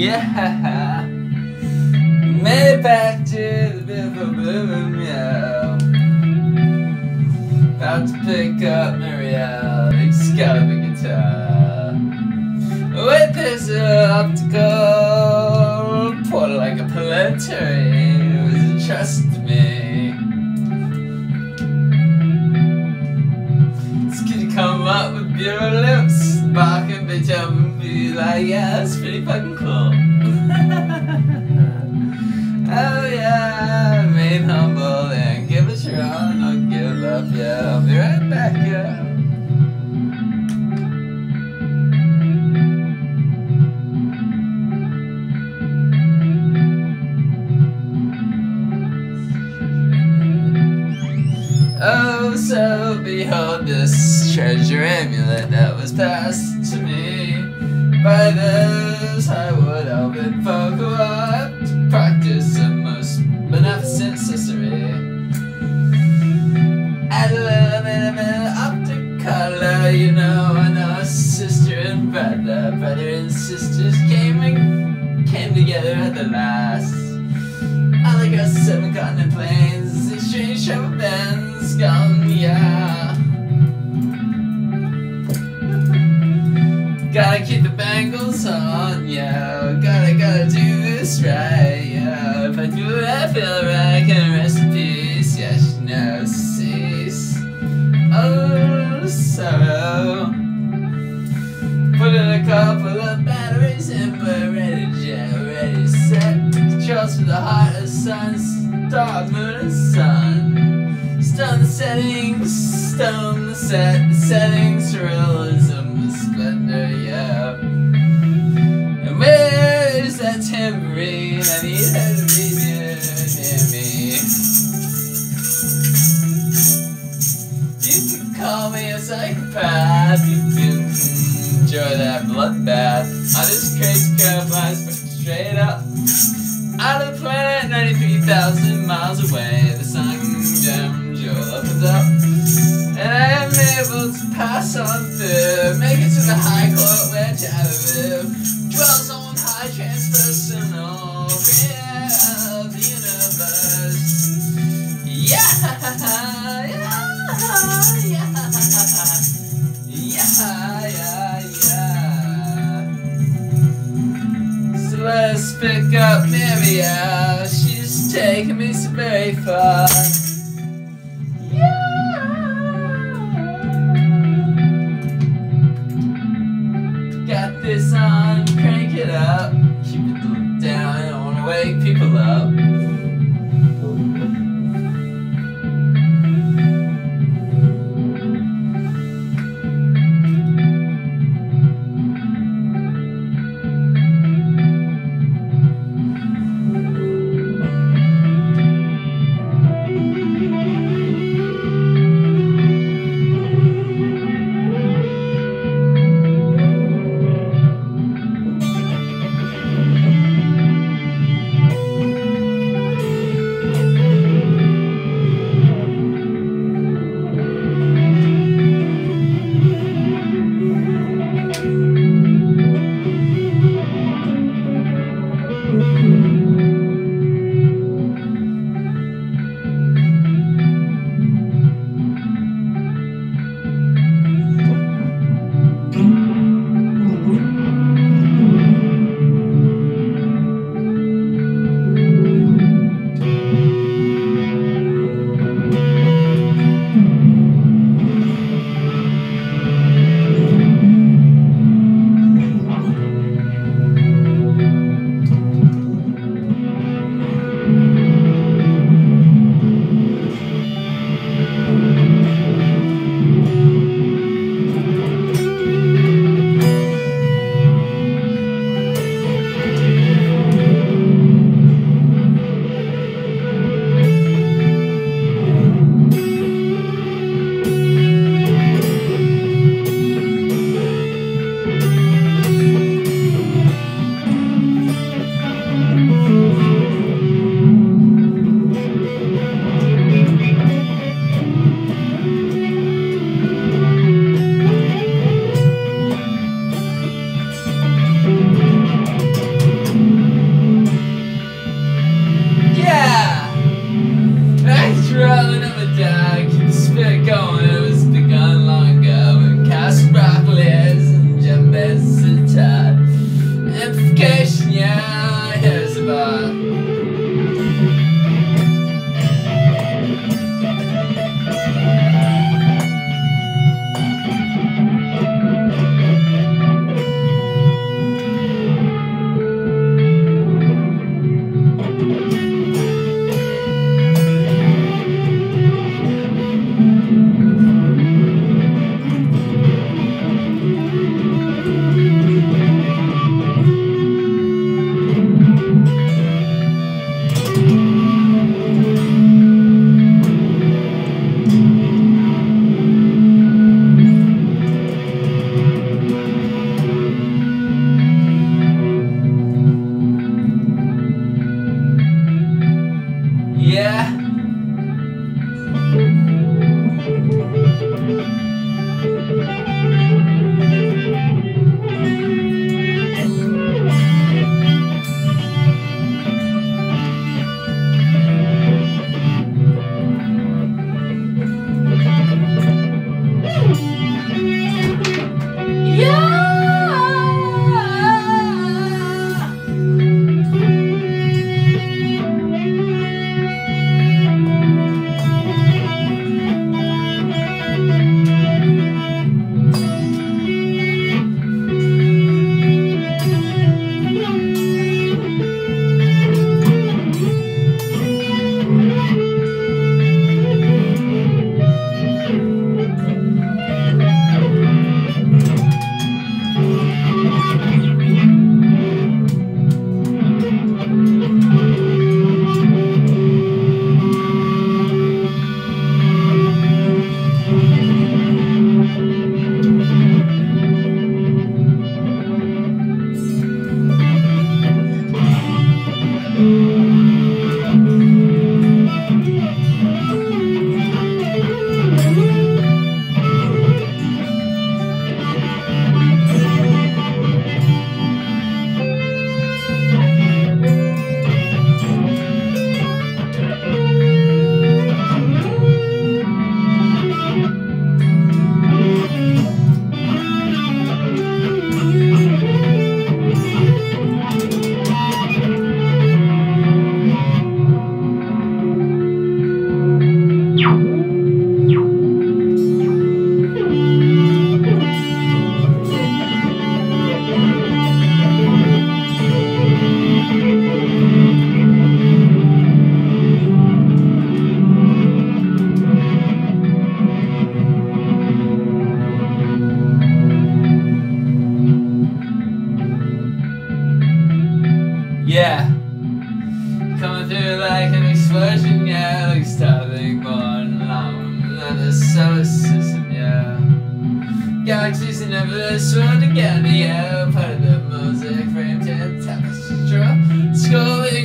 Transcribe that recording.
Yeah, made it back to the bloom, yeah. About to pick up Marielle, Excalibur guitar. With this optical portal like a planetary, it a trust me. It's gonna come up with beautiful lips, barking bitch up and be like, yeah, that's pretty fucking cool. passed to me by those Highwood elven folk who are to practice a most beneficent sorcery. Add a little bit of an optic color, you know, and our sister and brother, brother and sisters came and came together at the last. I like our seven continent plains, exchange travel bands, gone, yeah. Bangles on, yeah. Gotta, gotta do this right, yeah. If I do it, I feel right. Can rest in peace, yeah, she never cease. Oh, sorrow. Put in a couple of batteries and we're ready jam, ready set. Controls for the heart of sun, star, moon, and sun. Stone the settings, stone the set, settings, realism, the splendor, yeah. Enjoy that bloodbath. On this crazy curve flies straight up. Out of the planet, 93,000 miles away. The sun gems your opens up. And I am able to pass on through. Make it to the high court where Java dwells on high transpersonal creator of the universe. Yeah, yeah, yeah, yeah, yeah. Pick up Maria. She's taking me so very far. Yeah. Yeah. Coming through like an explosion, yeah, like starving born along the solar system, yeah. Galaxies and nebulous swirl together, yeah, part of the mosaic frame to tapestry. Scrolling